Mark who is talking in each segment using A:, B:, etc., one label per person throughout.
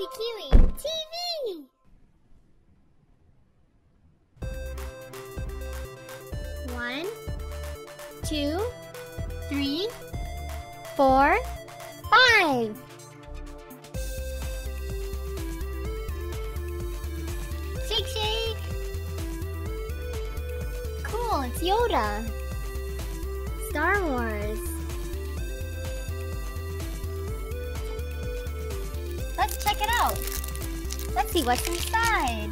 A: Happy Kiwi TV! One, two, three, four, five. Shake, shake. Cool, it's Yoda. Star Wars. Let's see what's inside.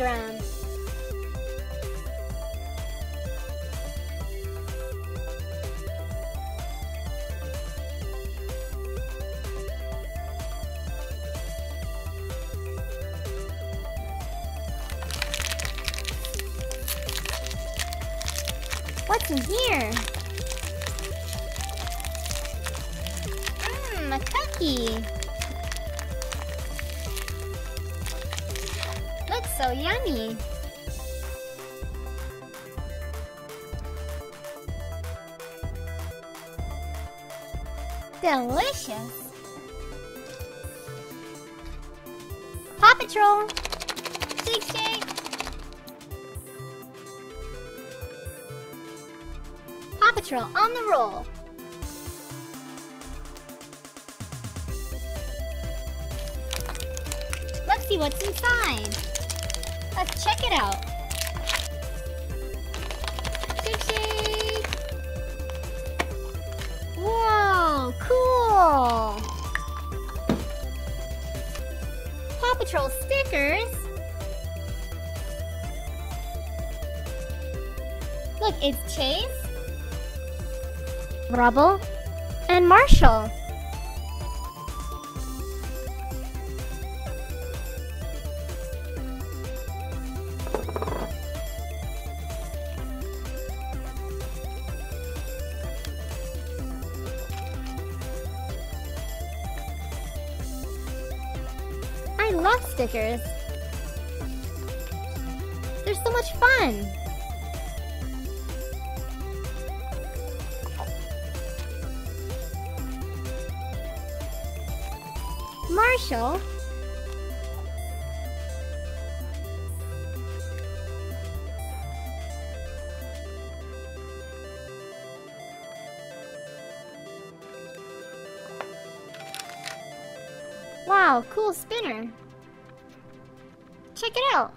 A: Hologram. What's in here? Mmm, a cookie. So yummy. Delicious. Paw Patrol. Shake, shake. Paw Patrol on the roll. Let's see what's inside. Let's check it out. Shake, shake. Whoa, cool. Paw Patrol stickers. Look, it's Chase, Rubble, and Marshall. Stickers. They're so much fun. Marshall. Wow, cool spinner. Check it out.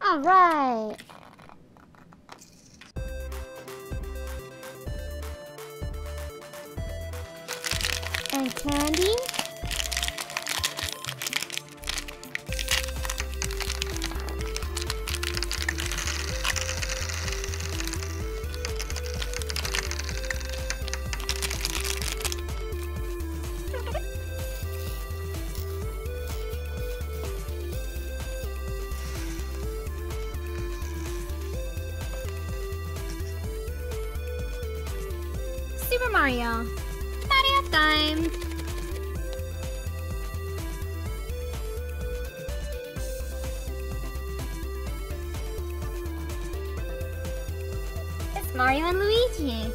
A: All right. And candy. Mario. Mario time. It's Mario and Luigi.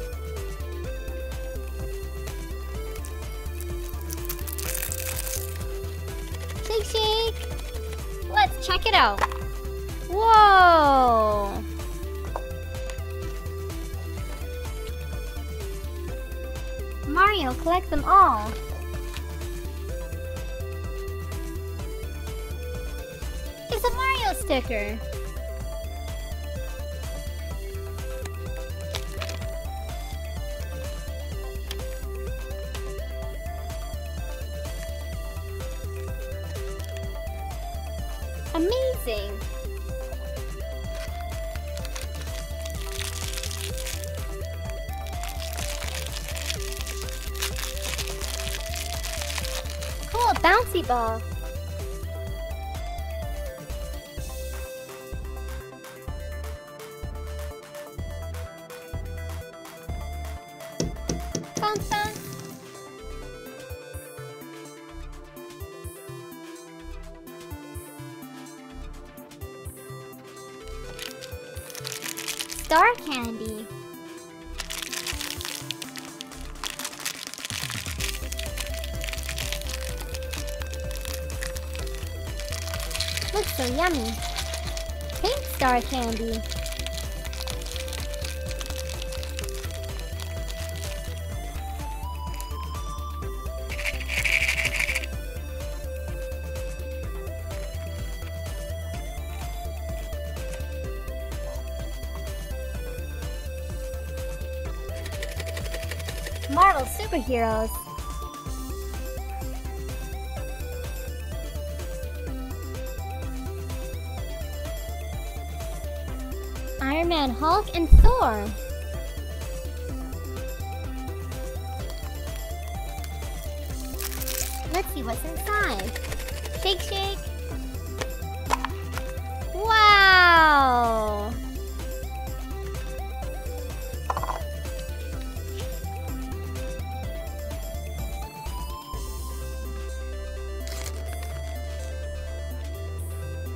A: Shake, shake. Let's check it out. Whoa. Mario, collect them all! It's a Mario sticker! Amazing! Bouncy ball. Star candy. So yummy. Pink star candy. Marvel superheroes. Iron Man, Hulk, and Thor. Let's see what's inside. Shake, shake. Wow!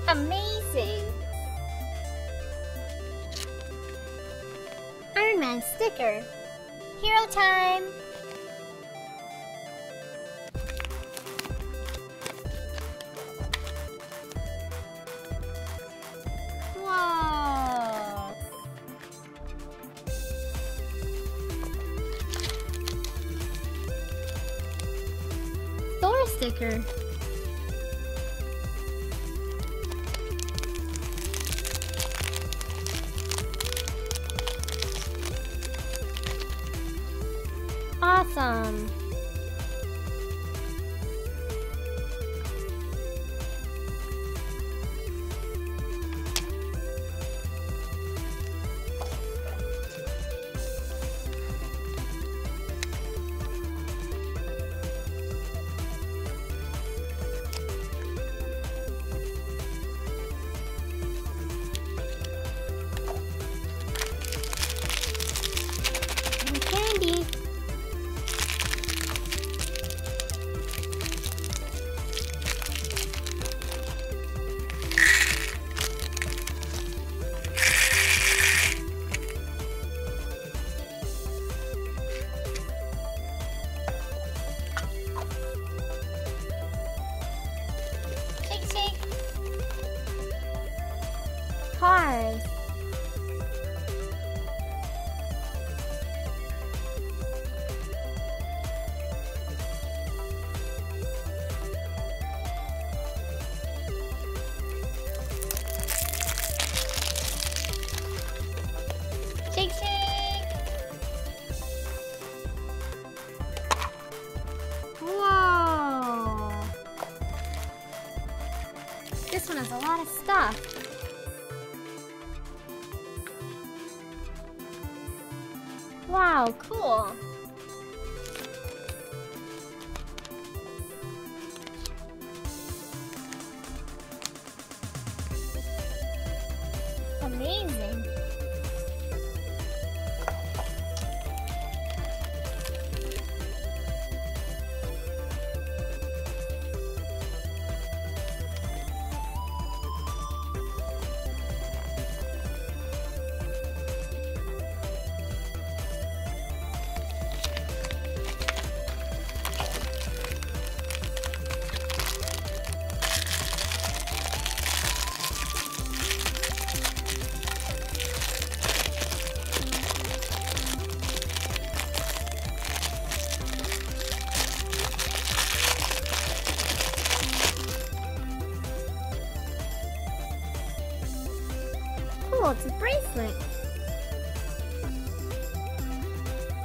A: Amazing! Man sticker. Hero time! Thor sticker. Awesome. Wow, cool.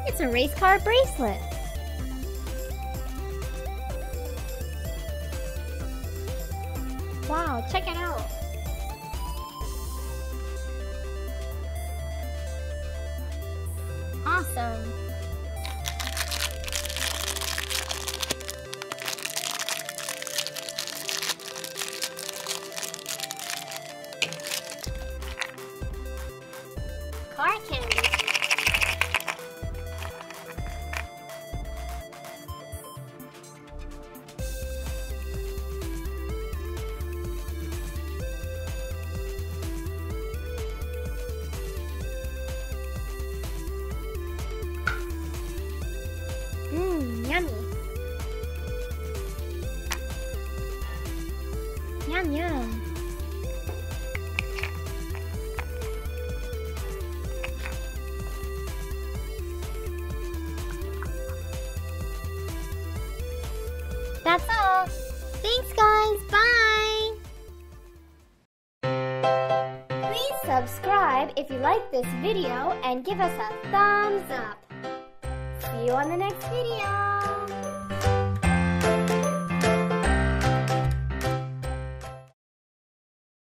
A: It's a race car bracelet. Wow, check it out. That's all. Thanks, guys. Bye. Please subscribe if you like this video and give us a thumbs up. See you on the next video.